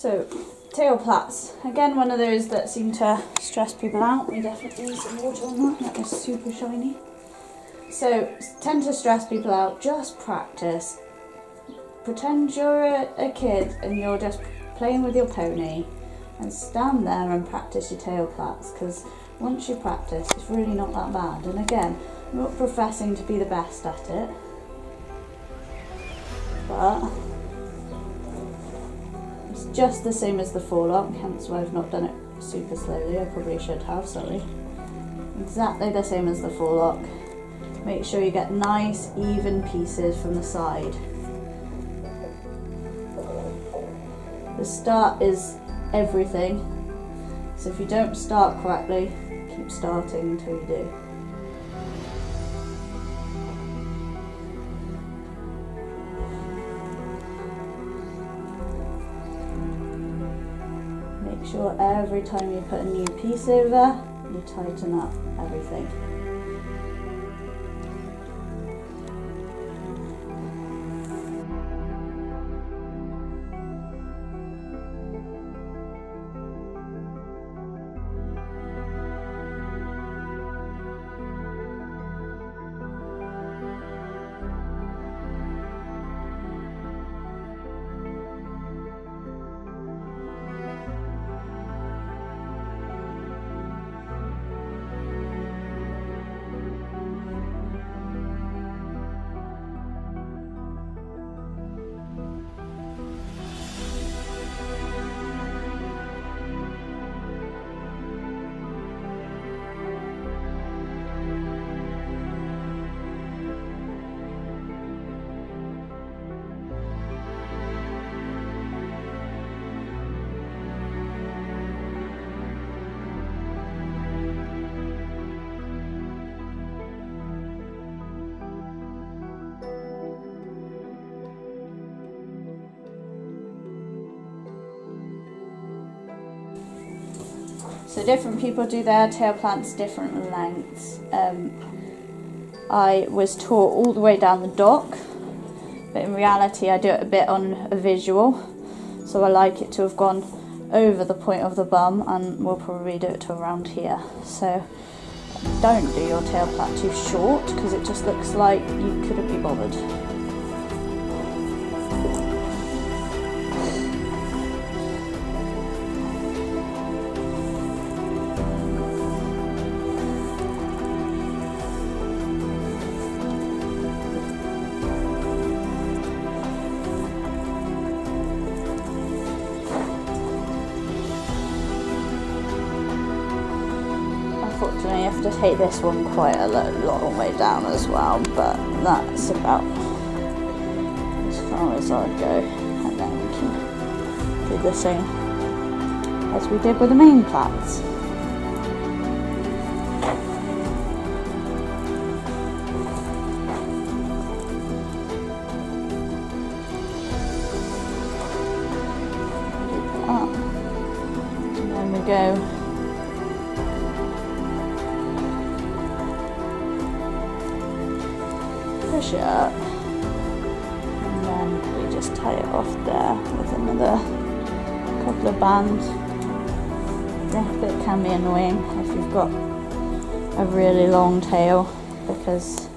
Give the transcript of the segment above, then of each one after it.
So, tail plaits. Again, one of those that seem to stress people out. We definitely need some water on that. That was super shiny. So, tend to stress people out. Just practice. Pretend you're a, a kid and you're just playing with your pony and stand there and practice your tail plaits because once you practice, it's really not that bad. And again, I'm not professing to be the best at it, but it's just the same as the forelock, hence why I've not done it super slowly. I probably should have, sorry. Exactly the same as the forelock. Make sure you get nice, even pieces from the side. The start is everything. So if you don't start correctly, keep starting until you do. Make sure every time you put a new piece over, you tighten up everything. So different people do their tail plaits different lengths. Um, I was taught all the way down the dock, but in reality I do it a bit on a visual. So I like it to have gone over the point of the bum and we'll probably do it to around here. So don't do your tail plait too short because it just looks like you couldn't be bothered. Unfortunately, I have to take this one quite a lo- long way down as well, but that's about as far as I'd go. And then we can do the same as we did with the mane we go push it up and then we just tie it off there with another couple of bands. It can be annoying if you've got a really long tail because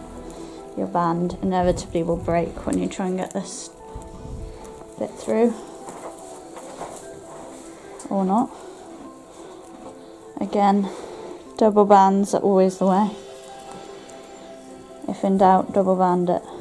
your band inevitably will break when you try and get this bit through or not. Again, double bands are always the way. In doubt, double band it.